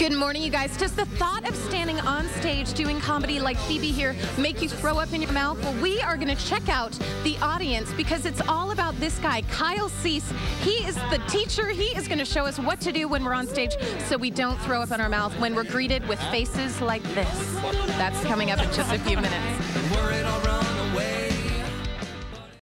Good morning, you guys. Does the thought of standing on stage doing comedy like Phoebe here make you throw up in your mouth? Well, we are going to check out the audience because it's all about this guy, Kyle Cease. He is the teacher. He is going to show us what to do when we're on stage so we don't throw up in our mouth when we're greeted with faces like this. That's coming up in just a few minutes.